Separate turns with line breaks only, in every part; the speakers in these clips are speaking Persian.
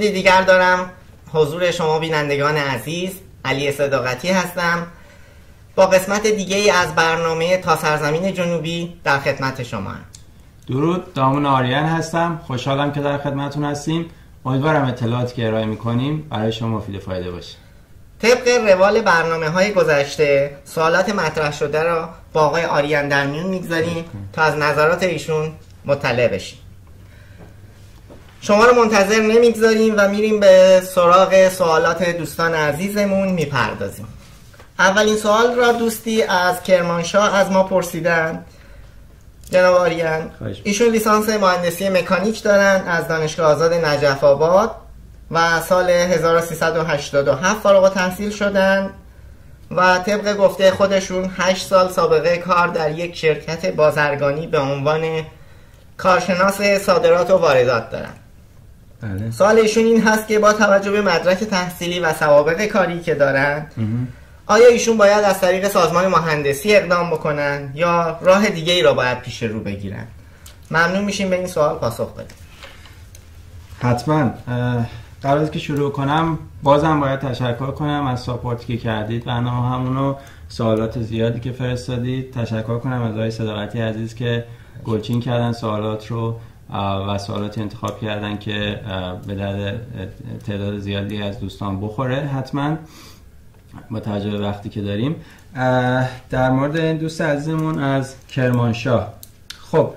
درودی دیگر دارم. حضور شما بینندگان عزیز علی صداقتی هستم. با قسمت دیگه ای از برنامه تا سرزمین جنوبی در خدمت شما هم.
درود دامون آریان هستم. خوشحالم که در خدمتون هستیم. امیدوارم اطلاعاتی که ارائه می‌کنیم. برای شما مفید فایده باشه.
طبق روال برنامه های گذشته سوالات مطرح شده را با آقای آریان در میون می‌گذاریم تا از نظرات ایشون مطلع بشیم. شما رو منتظر نمی‌گذاریم و میریم به سراغ سوالات دوستان عزیزمون می‌پردازیم. اولین سوال را دوستی از کرمانشاه از ما پرسیدن. جناب آریان. ایشون لیسانس مهندسی مکانیک دارن از دانشگاه آزاد نجف آباد و سال 1387 فارغ التحصیل شدن و طبق گفته خودشون 8 سال سابقه کار در یک شرکت بازرگانی به عنوان کارشناس صادرات و واردات دارن.
بله.
سوال ایشون این هست که با توجه به مدرک تحصیلی و سوابق کاری که دارن آیا ایشون باید از طریق سازمان مهندسی اقدام بکنن یا راه دیگه ای را باید پیش رو بگیرن؟ ممنون میشیم به این سوال پاسخ بدیم.
حتما. قبل از که شروع کنم. بازم باید تشکر کنم از ساپورتی که کردید. برنامه همونو سوالات زیادی که فرستادید. تشکر کنم از آقای صداقتی عزیز که گلچین کردن سوالات رو و سوالاتی انتخاب کردن که به درد تعداد زیادی از دوستان بخوره حتما با توجه وقتی که داریم. در مورد این دوست عزیزمون از کرمانشاه. خب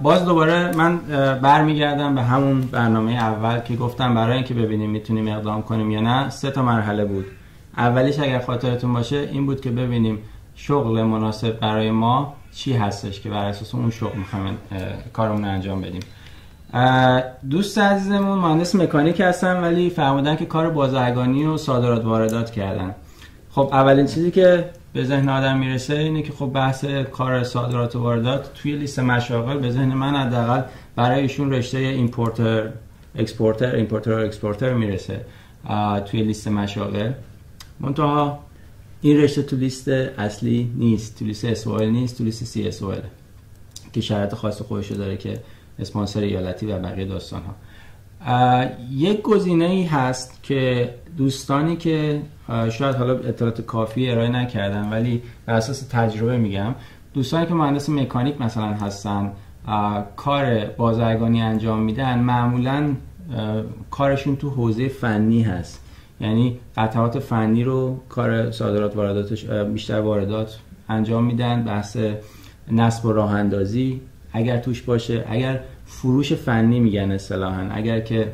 باز دوباره من برمیگردم به همون برنامه اول که گفتم برای اینکه ببینیم می‌تونیم اقدام کنیم یا نه. سه تا مرحله بود. اولیش اگر خاطرتون باشه این بود که ببینیم شغل مناسب برای ما چی هستش که بر اساس اون شغل می‌خوایم کارمون رو انجام بدیم. دوست عزیزمون مهندس مکانیک هستن ولی فرمودن که کار بازرگانی و صادرات واردات کردن. خب اولین چیزی که به ذهن آدم می‌رسه اینه که خب بحث کار صادرات و واردات توی لیست مشاغل به ذهن من حداقل برای ایشون رشته importer exporter importer exporter می‌رسه توی لیست مشاغل. منتها این رشته تو لیست اصلی نیست تو لیست اسوال نیست تو لیست سی اسوال که شرط خاص خودشو داره که اسپانسر ایالتی و بقیه داستان ها یک گزینه ای هست که دوستانی که شاید حالا اطلاعات کافی ارائه نکردن ولی بر اساس تجربه میگم دوستانی که مهندس مکانیک مثلا هستن کار بازرگانی انجام میدن معمولا کارشون تو حوزه فنی هست. یعنی قطعات فنی رو کار صادرات وارداتش بیشتر واردات انجام میدن بحث نصب و راه اندازی. اگر توش باشه اگر فروش فنی میگن اصطلاحا اگر که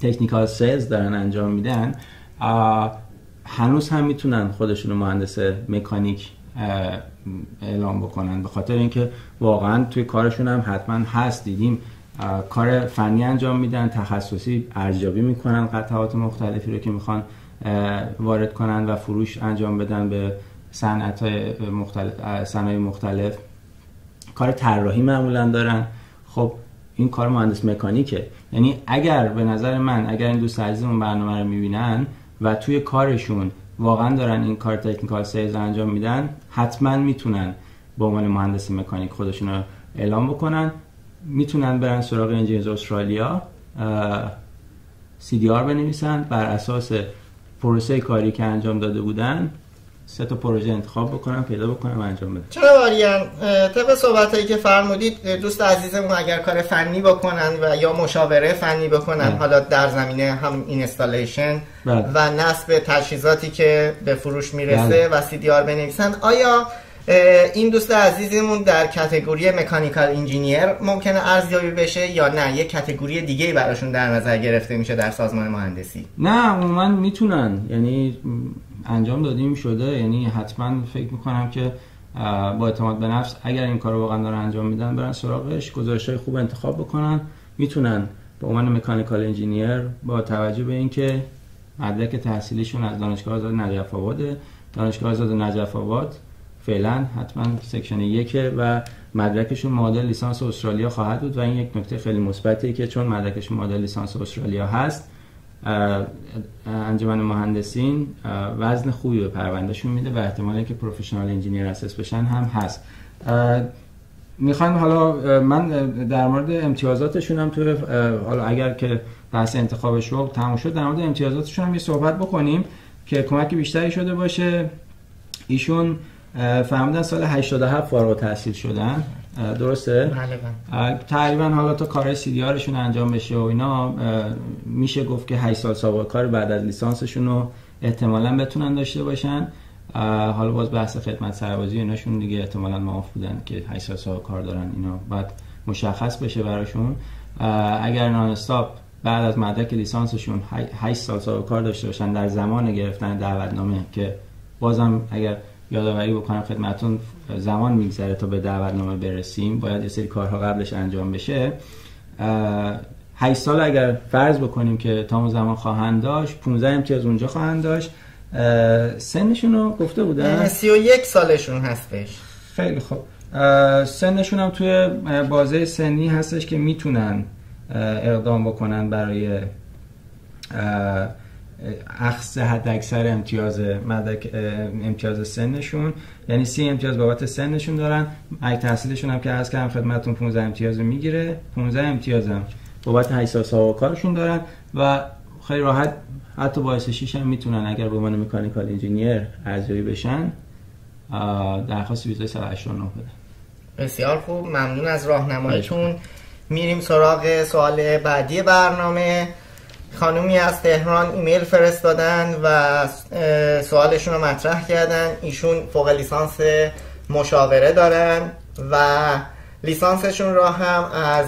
تکنیکال سیلز دارن انجام میدن هنوز هم می‌تونن خودشون مهندس مکانیک اعلام بکنن. به خاطر اینکه واقعا توی کارشون هم حتما هست دیدیم کار فنی انجام میدن تخصصی ارزیابی می‌کنن قطعات مختلفی رو که می‌خوان وارد کنن و فروش انجام بدن به صنعت مختلف صنایع مختلف. کار طراحی معمولا دارن. خب این کار مهندس مکانیکه. یعنی اگر به نظر من اگر این دوست عزیزمون برنامه رو می‌بینن و توی کارشون واقعا دارن این کار تکنیکال سیلز رو انجام میدن حتما می‌تونن به عنوان مهندس مکانیک خودشون رو اعلام بکنن. می‌تونن برن سراغ Engineers Australia CDR بنویسن بر اساس پروسه کاری که انجام داده بودن سه تا پروژه انتخاب بکنن پیدا بکنن و انجام بدن
جناب آریان طبق صحبت هایی که فرمودید دوست عزیزمون اگر کار فنی بکنن و یا مشاوره فنی بکنن
بله.
حالا در زمینه هم installation
بله.
و نصب تجهیزاتی که به فروش می‌رسه
بله.
و CDR بنویسن آیا این دوست عزیزمون در کتگوری مکانیکال انجینیر ممکنه ارزیابی بشه یا نه؟ یک کتگوری دیگه براشون در نظر گرفته میشه در سازمان مهندسی.
نه عموما می‌تونن. یعنی انجام دادیم شده. یعنی حتما فکر می‌کنم که با اعتماد به نفس اگر این کار رو واقعا دارن انجام میدن برن سراغش گزارش خوب انتخاب بکنن. می‌تونن به عنوان مکانیکال انجینیر با توجه به اینکه مدرک تحصیلیشون از دانشگاه آزاد نجف آباده. دانشگاه آزاد نجف آباد فعلا حتما section یکه و مدرکشون معادل لیسانس استرالیا خواهد بود و این یک نکته خیلی مثبته که چون مدرکشون معادل لیسانس استرالیا هست انجمن مهندسین وزن خوبی به پروندهشون میده و احتمالی که professional engineer assess بشن هم هست. اه، می‌خوایم حالا من در مورد امتیازاتشون هم تو حالا اگر که بحث انتخاب شغل تموم شد در مورد امتیازاتشون هم یه صحبت بکنیم که کمک بیشتری شده باشه. ایشون فهمیدن سال 87 فارغ تحصیل شدن. درسته؟
بله
تقریبا حالا تا کار سی انجام بشه و اینا میشه گفت که 8 سال سابقه کار بعد از لیسانسشون رو احتمالا بتونن داشته باشن. حالا باز بحث خدمت سربازی ایناشون دیگه احتمالا معاف بودن که 8 سال سابقه کار دارن اینا. بعد مشخص بشه براشون. اگر نان استاپ بعد از مدرک لیسانسشون 8 سال سابقه کار داشته باشن در زمان گرفتن دعوتنامه که بازم اگر یادآوری بکنم خدمتون زمان میگذره تا به دعوتنامه برسیم. باید یه سری کارها قبلش انجام بشه. 8 سال اگر فرض بکنیم که تا اون زمان خواهند داشت 15 امتیاز اونجا خواهند داشت. سنشون رو گفته بودن؟
31 سالشون هستش.
خیلی خوب. سنشون هم توی بازه سنی هستش که می‌تونن اقدام بکنن برای اخذ حد اکثر امتیاز مدک امتیاز سنشون. یعنی سی امتیاز بابت سنشون دارن. اگه تحصیلشون هم که از کردم خدمتتون 15 امتیاز می‌گیره. 15 امتیاز هم بابت 8 سال سابقه کارشون دارن و خیلی راحت حتی باعث شیش هم می‌تونن اگر به عنوان مکانیکال انجینیر ارزیابی بشن درخواست ویزای 189 بده
بسیار خوب. ممنون از راهنماییتون. میریم سراغ سوال بعدی برنامه. خانومی از تهران ایمیل فرستادن و سوالشون رو مطرح کردن. ایشون فوق لیسانس مشاوره دارن و لیسانسشون را هم از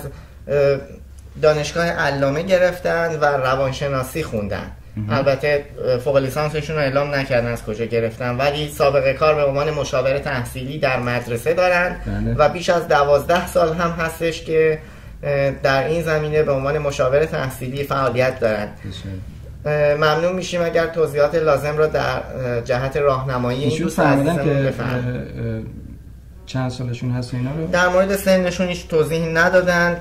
دانشگاه علامه گرفتن و روانشناسی خوندن. البته فوق لیسانسشون رو اعلام نکردن از کجا گرفتن. ولی سابقه کار به عنوان مشاور تحصیلی در مدرسه دارن.
بله.
و بیش از دوازده سال هم هستش که در این زمینه به عنوان مشاور تحصیلی فعالیت دارن. ممنون میشیم اگر توضیحات لازم را در جهت راهنمایی این دوست
که چند سالشون هست اینا رو؟
در مورد سنشون هیچ توضیحی ندادن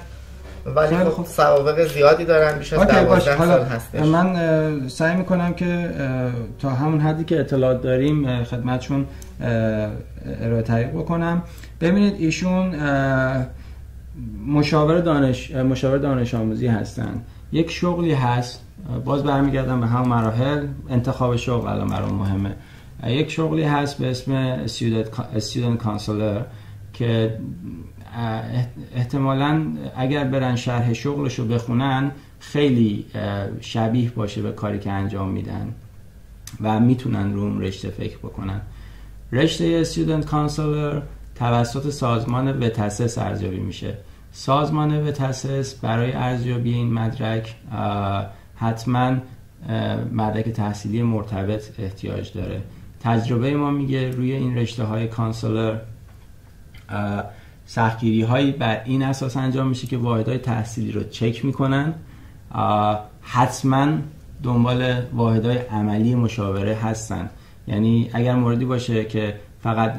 ولی خب سوابق زیادی دارن بیش از 12 سال هستش.
من سعی می‌کنم که تا همون حدی که اطلاعات داریم خدمتشون ارائه طریق بکنم. ببینید ایشون مشاور دانش مشاور دانش آموزی هستن. یک شغلی هست باز برمیگردم به هم مراحل. انتخاب شغل الان برام مهمه. یک شغلی هست به اسم student counselor که احتمالا اگر برن شرح شغلش رو بخونن خیلی شبیه باشه به کاری که انجام میدن و می‌تونن رو اون رشته فکر بکنن. رشته student counselor توسط سازمان وتسس ارزیابی میشه. سازمان وتسس برای ارزیابی این مدرک حتما مدرک تحصیلی مرتبط احتیاج داره. تجربه ما میگه روی این رشته های کانسلر سختگیری هایی بر این اساس انجام میشه که واحدهای تحصیلی رو چک می‌کنن. حتما دنبال واحدهای عملی مشاوره هستن. یعنی اگر موردی باشه که فقط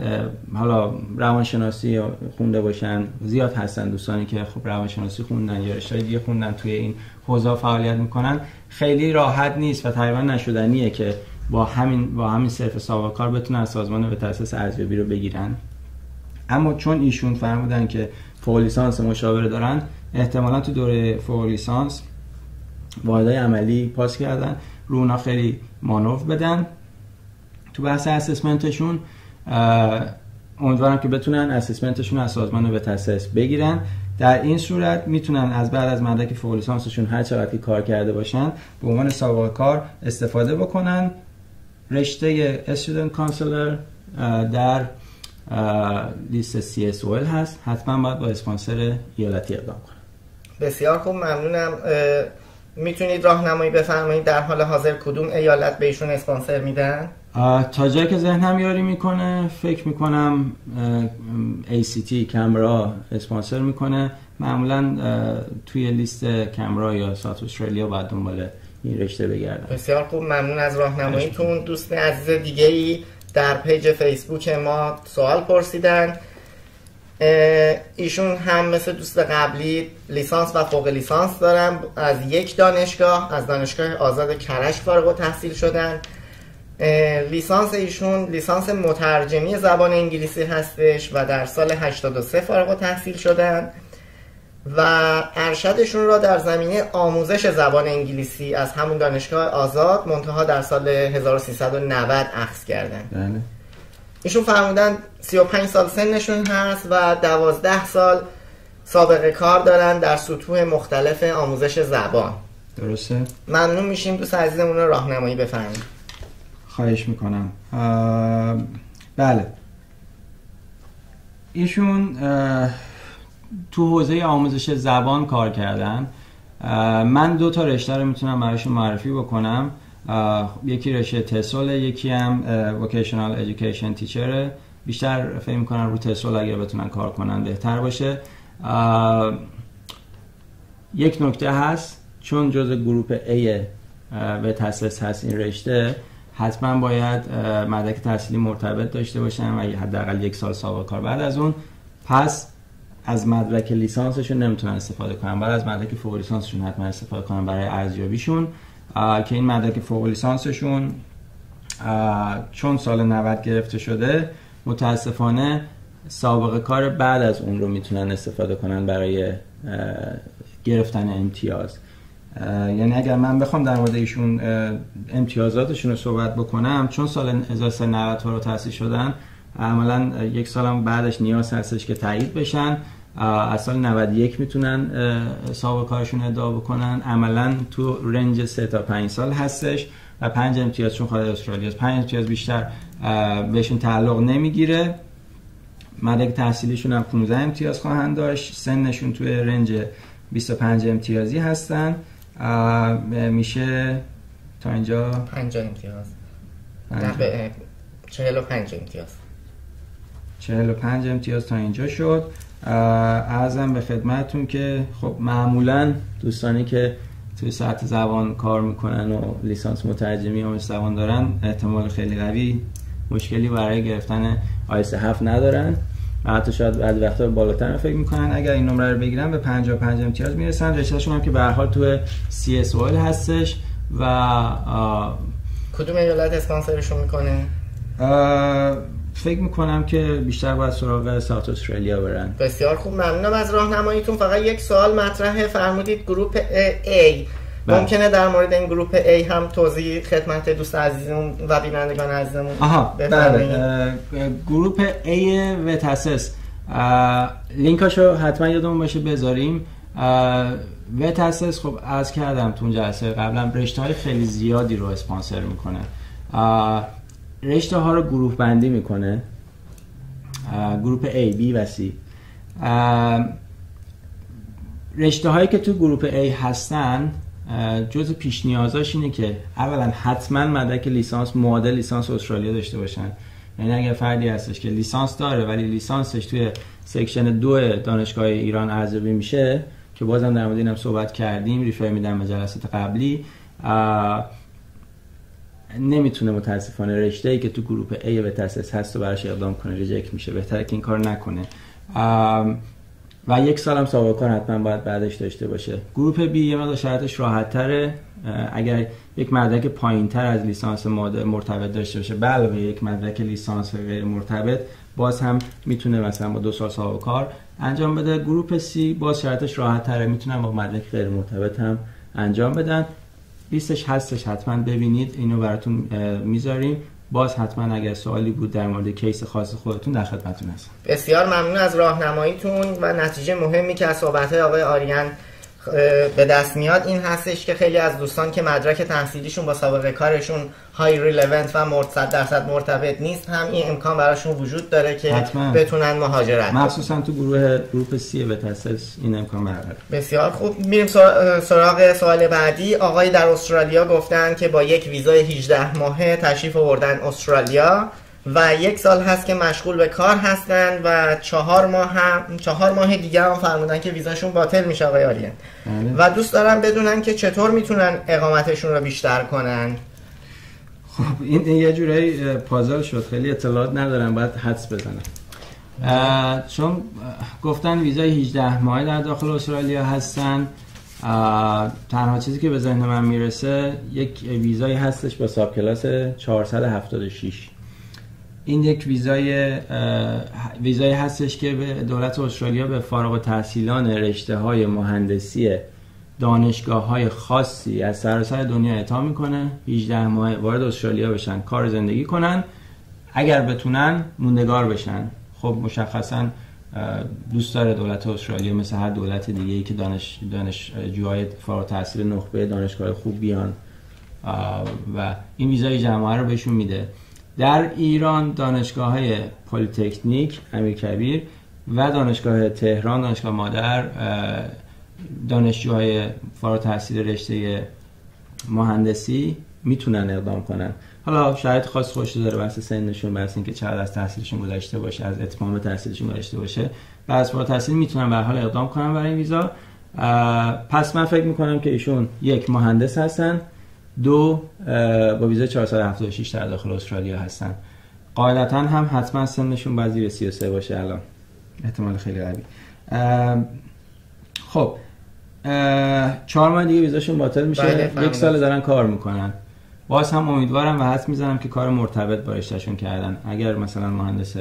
حالا روانشناسی خونده باشن زیاد هستن دوستانی که خب روانشناسی خوندن یا رشته دیگه خوندن توی این حوزه فعالیت می‌کنن. خیلی راحت نیست و تقریبا نشدنیه که با همین با همین صرف کار بتونن از سازمان به تاسیس ارزیابی رو بگیرن. اما چون ایشون فرمودن که فوق لیسانس مشاوره دارن احتمالا تو دوره فوق لیسانس واحدهای عملی پاس کردن رو اونا خیلی مانور بدن. تو بحث اسسمنتشون امیدوارم که بتونن اسسمنتشون از سازمان به تاسیس بگیرن. در این صورت می‌تونن از بعد از مدرک فوق لیسانسشون هر چقدر که کار کرده باشن به عنوان سابقه کار استفاده بکنن. رشته استودنت کانسلر در لیست CSOL هست. حتما باید با اسپانسر ایالتی اقدام کنن.
بسیار خوب ممنونم. می‌تونید راهنمایی بفرمایید در حال حاضر کدوم ایالت بهشون اسپانسر میدن؟
تا جایی که ذهنم یاری می‌کنه فکر می‌کنم ACT کمرا اسپانسر می‌کنه. معمولا توی لیست کمرا یا سات استرالیا باید دنبال این رشته بگردم.
بسیار خوب ممنون از راهنماییتون. دوست عزیز دیگه ای در پیج فیسبوک ما سوال پرسیدن. ایشون هم مثل دوست قبلی لیسانس و فوق لیسانس دارن. از یک دانشگاه از دانشگاه آزاد کرج فارغ و تحصیل شدن. لیسانس ایشون لیسانس مترجمی زبان انگلیسی هستش و در سال 83 فارغ تحصیل شدن و ارشدشون را در زمینه آموزش زبان انگلیسی از همون دانشگاه آزاد منتها در سال 1390 اخذ کردن.
بله.
ایشون فرمودن 35 سال سنشون هست و 12 سال سابقه کار دارن در سطوح مختلف آموزش زبان.
درسته؟
ممنون میشیم دوست عزیزمون رو راهنمایی بفرمایید.
خواهش می‌کنم. بله. ایشون تو حوزه آموزش زبان کار کردن. من دو تا رشته رو می‌تونم براشون معرفی بکنم. یکی رشته تسول یکی هم وکیشنال ایژوکیشن تیچره بیشتر فکر می‌کنم رو تسول اگر بتونن کار کنن بهتر باشه. یک نکته هست. چون جز گروپ A به تسلس هست این رشته حتما باید مدرک تحصیلی مرتبط داشته باشن و حداقل یک سال سابقه کار. بعد از اون پس از مدرک لیسانسشون نمی‌تونن استفاده کنن. بعد از مدرک فوق لیسانسشون حتما استفاده کنن برای ارزیابیشون. که این مدرک فوق لیسانسشون چون سال 90 گرفته شده متاسفانه سابقه کار بعد از اون رو می‌تونن استفاده کنن برای گرفتن امتیاز. یعنی اگر من بخوام در مورد ایشون امتیازاتشون رو صحبت بکنم چون سال 1390 رو تأسیس شدن عملا یک سالم بعدش نیاز هستش که تایید بشن. از سال 91 می‌تونن سابقه کارشون ادعا بکنن. عملا تو رنج 3 تا 5 سال هستش و 5 امتیاز چون خارج استرالیا 5 امتیاز بیشتر بهشون تعلق نمی‌گیره. مدرک تحصیلیشون هم 15 امتیاز خواهند داشت. سنشون توی رنج 25 امتیازی هستن. میشه تا اینجا؟
50 امتیاز. نه
پنج-
به 45 امتیاز
45 امتیاز تا اینجا شد. ارزم به خدمتتون که خب معمولا دوستانی که توی ساعت زبان کار می‌کنن و لیسانس مترجمی آموزش زبان دارن احتمال خیلی قوی مشکلی برای گرفتن آیس 7 ندارن. و حتی شاید بعد وقتا بالاتر فکر می‌کنن. اگر این نمره رو بگیرن به 55 امتیاز می‌رسن. رشتهشون هم که به حال تو CSOL هستش و
کدوم ایالت اسپانسرشون می‌کنه؟
فکر می‌کنم که بیشتر باید سراغ ساوت استرالیا برن.
بسیار خوب. ممنونم از راهنماییتون. فقط یک سوال مطرحه. فرمودید گروپ A. ممکنه در مورد این گروپ A هم توضیح خدمت دوست عزیزمون و بینندگان عزیزمون
آها
بفرمایید.
بله. اه، group A VETASSESS لینکاشو حتما یادمون باشه بذاریم. VETASSESS خب عرض کردم تو اون جلسه قبلا رشته های خیلی زیادی رو اسپانسر می‌کنه. رشته ها رو گروه بندی می‌کنه. group A B و C. رشته هایی که تو group A هستن جز پیش نیازاش اینه که اولا حتما مدرک لیسانس معادل لیسانس استرالیا داشته باشن. یعنی اگر فردی هستش که لیسانس داره ولی لیسانسش توی section دو دانشگاه ایران ارزیابی میشه که بازم در مورد اینم صحبت کردیم refer میدم به جلسات قبلی نمی‌تونه متاسفانه رشته ای که تو group A VETASSESS هست و براش اقدام کنه reject میشه. بهتره که این کار نکنه. و یک سال هم کار حتما باید بعدش داشته باشه. group B یه مقدار شرطش راحت تره اگر یک مدرک پایین تر از لیسانس مرتبط داشته باشه علاوه یک مدرک لیسانس غیر مرتبط باز هم می‌تونه مثلا با دو سال سابقه کار انجام بده. گروپ C باز شرطش راحت تره می‌تونن با مدرک غیر مرتبط هم انجام بدن. لیستش هستش حتما ببینید. اینو براتون می‌ذاریم. باز حتما اگر سوالی بود در مورد کیس خاص خودتون در خدمتتون هستم.
بسیار ممنون از راهنماییتون و نتیجه مهمی که از صحبت آقای آریان به دست میاد. این هستش که خیلی از دوستان که مدرک تحصیلیشون با سابقه کارشون های ریلونت و مرد صد درصد مرتبط نیست هم این امکان براشون وجود داره که
حتما.
بتونن مهاجرت.
مخصوصا تو گروه گروپ سی به تاسیس این امکان برقرار.
بسیار خوب. میریم سرا- سراغ سوال بعدی. آقای در استرالیا گفتن که با یک ویزای 18 ماهه تشریف آوردن استرالیا. و یک سال هست که مشغول به کار هستن و چهار ماه هم چهار ماه دیگه هم فرمودن که ویزاشون باطل میشه آقای آریان.
بله.
و دوست دارن بدونن که چطور می‌تونن اقامتشون رو بیشتر کنن.
خب این, این یه جورایی پازل شد. خیلی اطلاعات ندارم. باید حدس بزنم. چون گفتن ویزای 18 ماهه در داخل استرالیا هستن. تنها چیزی که به ذهن من می‌رسه یک ویزایی هستش با ساب کلاس 476 این یک ویزای ویزایی هستش که به دولت استرالیا به فارغ التحصیلان رشته های مهندسی دانشگاه های خاصی از سراسر دنیا اعطا می‌کنه. 18 ماه وارد استرالیا بشن کار زندگی کنن. اگر بتونن موندگار بشن. خب مشخصا دوست داره دولت استرالیا مثل هر دولت دیگه ای که دانش دانشجوهای فارغ التحصیل نخبه دانشگاه خوب بیان. و این ویزای جمعه رو بهشون میده. در ایران دانشگاه های پلیتکنیک امیر کبیر و دانشگاه تهران دانشگاه مادر دانشجوهای فارغ تحصیل رشته مهندسی می‌تونن اقدام کنن. حالا شاید خاص خوش داره بحث سنشون بحث اینکه چقدر از تحصیلشون گذشته باشه از اتمام تحصیلشون گذشته باشه. و از فارغ تحصیل می‌تونن به حال اقدام کنن برای ویزا. پس من فکر می‌کنم که ایشون یک مهندس هستن. دو با ویزا 476 در داخل استرالیا هستن. قاعدتا هم حتما سنشون باید زیر 33 باشه الان. احتمال خیلی قوی. خب چهار ماه دیگه ویزاشون باطل میشه. بله، یک سال دارن کار می‌کنن. باز هم امیدوارم و حد می‌زنم که کار مرتبط با رشتهشون کردن. اگر مثلا مهندس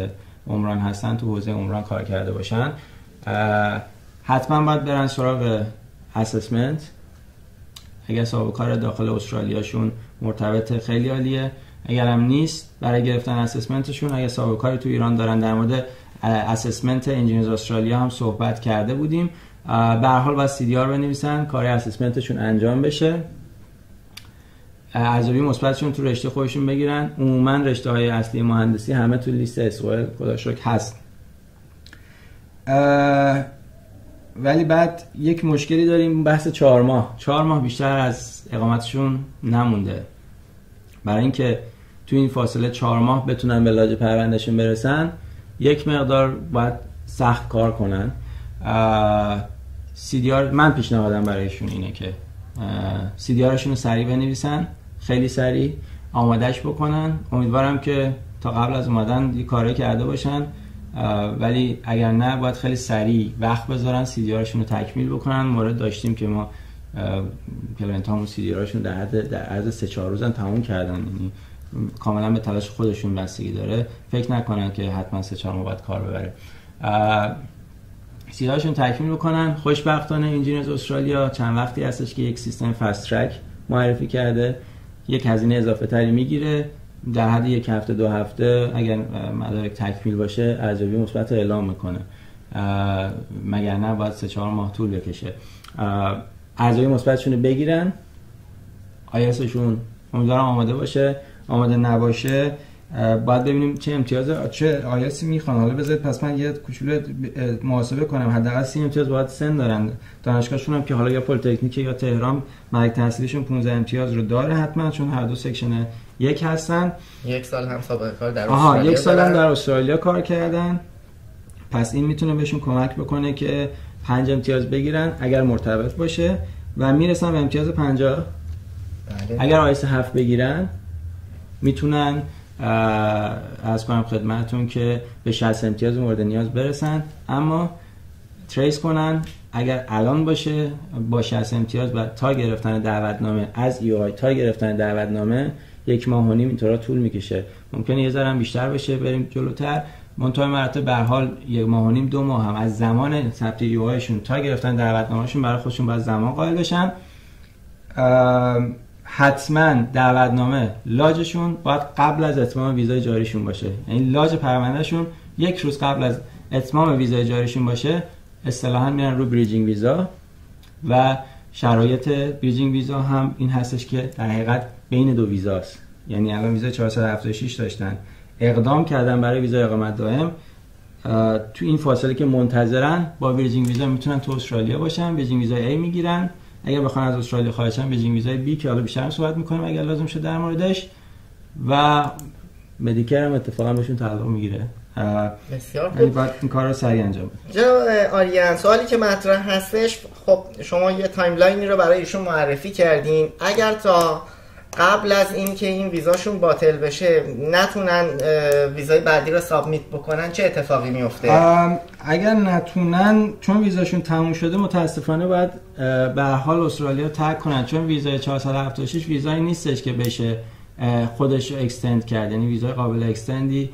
عمران هستن تو حوزه عمران کار کرده باشن حتما باید برن سراغ اسسمنت اگر صاحب کار داخل استرالیاشون مرتبط خیلی عالیه. اگر هم نیست برای گرفتن اسسمنتشون اگر صاحب کاری تو ایران دارن در مورد اسسمنت انجینیرز استرالیا هم صحبت کرده بودیم. به هر حال باید سی بنویسن کار اسسمنتشون انجام بشه. ارزیابی مثبتشون تو رشته خودشون بگیرن. عموما رشته های اصلی مهندسی همه تو لیست اسوال خدا هست. ولی بعد یک مشکلی داریم بحث چهار ماه. چهار ماه بیشتر از اقامتشون نمونده. برای اینکه تو این فاصله چهار ماه بتونن به لاج پروندهشون برسن یک مقدار باید سخت کار کنن. سیدیار من پیشنهادم برایشون اینه که سیدیارشون رو سریع بنویسن خیلی سریع آمادش بکنن. امیدوارم که تا قبل از اومدن یه کاری کرده باشن. ولی اگر نه باید خیلی سریع وقت بذارن سیدیارشون رو تکمیل بکنن. مورد داشتیم که ما client همون CDR شون در حد در عرض سه چهار روزن تموم کردن. یعنی کاملا به تلاش خودشون بستگی داره. فکر نکنن که حتما سه چهار باید کار ببره. CDR شون تکمیل بکنن. خوشبختانه Engineers Australia چند وقتی هستش که یک سیستم fast track معرفی کرده. یک هزینه اضافه تری می‌گیره. در حد یک هفته دو هفته اگر مدارک تکمیل باشه ارزیابی مثبت اعلام می‌کنه. مگر نه باید سه چهار ماه طول بکشه. ارزیابی مثبتشون بگیرن. آیلتسشون امیدوارم آماده باشه. آماده نباشه. باید ببینیم چه امتیاز چه آیلتسی می‌خوان. حالا بذارید پس من یه کوچولو محاسبه کنم. حداقل 30 امتیاز بابت سن دارن. دانشگاهشون هم که حالا یا پلیتکنیک یا تهران مدرک تحصیلیشون 15 امتیاز رو داره حتما چون هر دو section یک هستن.
یک سال هم سابقه کار در
آها یک سال هم در استرالیا کار کردن. پس این می‌تونه بهشون کمک بکنه که 5 امتیاز بگیرن اگر مرتبط باشه. و می‌رسن به امتیاز 50 بله. اگر آیس 7 بگیرن می‌تونن از کنم خدمتون که به 60 امتیاز مورد نیاز برسن. اما تریس کنن اگر الان باشه با 60 امتیاز و تا گرفتن دعوتنامه از ای آی تا گرفتن دعوتنامه یک ماه و نیم اینطورا طول می‌کشه. ممکنه یه ذره بیشتر بشه بریم جلوتر. منتهای مراتب به حال یک ماه و نیم دو ماه هم. از زمان ثبت ای تا گرفتن دعوتنامهشون برای خودشون باید زمان قائل بشن. حتما دعوتنامه لاجشون باید قبل از اتمام ویزای جاریشون باشه. یعنی لاج پروندهشون یک روز قبل از اتمام ویزای جاریشون باشه اصطلاحا میرن رو بریجینگ ویزا و شرایط bridging visa هم این هستش که در حقیقت بین دو ویزاست یعنی الان ویزا 476 داشتن. اقدام کردن برای ویزا اقامت دائم تو این فاصله که منتظرن با bridging visa می‌تونن تو استرالیا باشن bridging visa A می‌گیرن. اگر بخوان از استرالیا خارج بشن bridging ویزای B که حالا بیشتر صحبت می‌کنیم اگر لازم شد در موردش. و Medicare هم اتفاقا بهشون تعلق می‌گیره.
بسیار خوب.
باید این کار رو سریع انجام
جناب آریان سوالی که مطرح هستش خب شما یه timeline ی رو برای ایشون معرفی کردین. اگر تا قبل از اینکه این ویزاشون باطل بشه نتونن ویزای بعدی رو submit بکنن چه اتفاقی میفته؟
اگر نتونن چون ویزاشون تموم شده متاسفانه باید به حال استرالیا ترک کنن. چون ویزای 476 ویزایی نیستش که بشه خودش رو extend کرد. یعنی ویزای قابل extend ی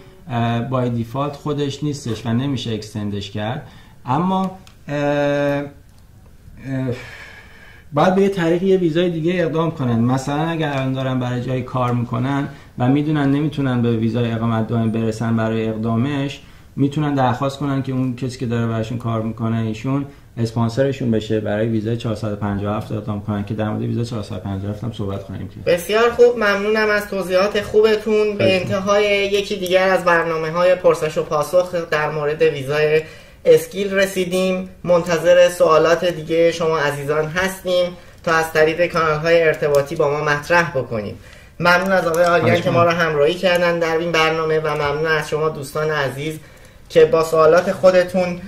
بای دیفالت خودش نیستش و نمیشه اکستندش کرد. اما باید به یه طریق یه ویزای دیگه اقدام کنن. مثلا اگر الان دارن برای جایی کار می‌کنن و می‌دونن نمی‌تونن به ویزای اقامت دائم برسن برای اقدامش می‌تونن درخواست کنن که اون کسی که داره براشون کار می‌کنه ایشون اسپانسرشون بشه برای ویزای 457 اقدام کنن که در مورد ویزای 457 هم صحبت کنیم که.
بسیار خوب ممنونم از توضیحات خوبتون. به انتهای یکی دیگر از برنامه های پرسش و پاسخ در مورد ویزای اسکیل رسیدیم. منتظر سوالات دیگه شما عزیزان هستیم. تا از طریق کانال های ارتباطی با ما مطرح بکنیم. ممنون از آقای آریان که ما را همراهی کردن در این برنامه و ممنون از شما دوستان عزیز که با سوالات خودتون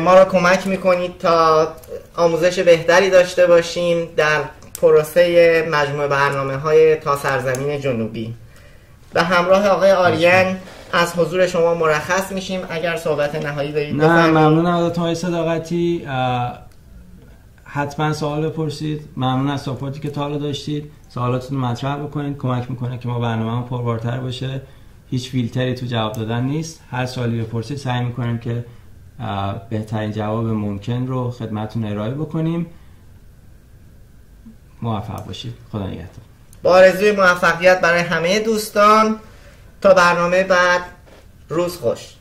ما را کمک می‌کنید تا آموزش بهتری داشته باشیم در پروسه مجموع برنامه های تا سرزمین جنوبی. به همراه آقای آریان از حضور شما مرخص میشیم. اگر صحبت نهایی دارید
نه ممنون از های صداقتی. حتما سوال بپرسید. ممنون از ساپورتی که تا حالا داشتید. سوالاتتون مطرح بکنید. کمک می‌کنه که ما برنامه پربارتر باشه. هیچ فیلتری تو جواب دادن نیست. هر سوالی بپرسید سعی می‌کنیم که بهترین جواب ممکن رو خدمتون ارائه بکنیم. موفق باشید. خدا نگهدار.
با آرزوی موفقیت برای همه دوستان. تا برنامه بعد روز خوش.